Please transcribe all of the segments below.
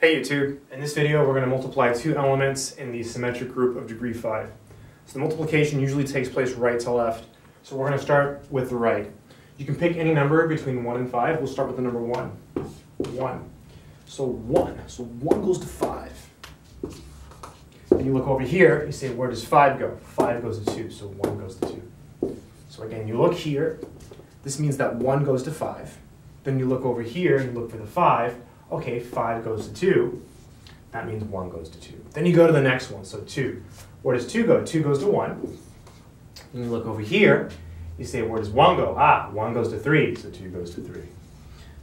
Hey YouTube, in this video we're going to multiply two elements in the symmetric group of degree 5. So the multiplication usually takes place right to left, so we're going to start with the right. You can pick any number between 1 and 5, we'll start with the number 1. 1. So 1, so 1 goes to 5. And you look over here, you say where does 5 go? 5 goes to 2, so 1 goes to 2. So again, you look here, this means that 1 goes to 5. Then you look over here, and you look for the 5, okay, 5 goes to 2. That means 1 goes to 2. Then you go to the next one, so 2. Where does 2 go? 2 goes to 1. Then you look over here, you say, where does 1 go? Ah, 1 goes to 3, so 2 goes to 3.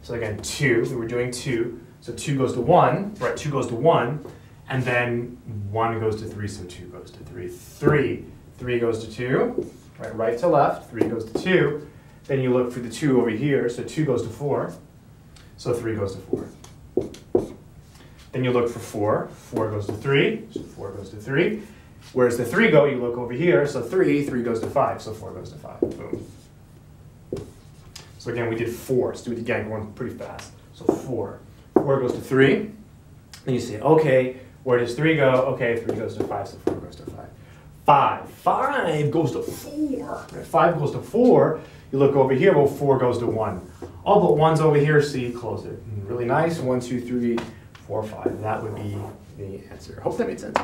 So again, 2, we were doing 2, so 2 goes to 1, right, 2 goes to 1, and then 1 goes to 3, so 2 goes to 3. 3, 3 goes to 2, right, right to left, 3 goes to 2. Then you look for the 2 over here, so 2 goes to 4, so 3 goes to 4. Then you look for 4. 4 goes to 3, so 4 goes to 3. Where's the 3 go? You look over here, so 3, 3 goes to 5, so 4 goes to 5. Boom. So again, we did 4. Let's do it again, going pretty fast. So 4. 4 goes to 3. Then you say, okay, where does 3 go? Okay, 3 goes to 5, so 4 goes to 5. 5. 5 goes to 4. 5 goes to 4. You look over here, well, 4 goes to 1. All but 1's over here, so close it. Really nice. 1, 2, 3, four, or five. That would be the answer. Hope that made sense.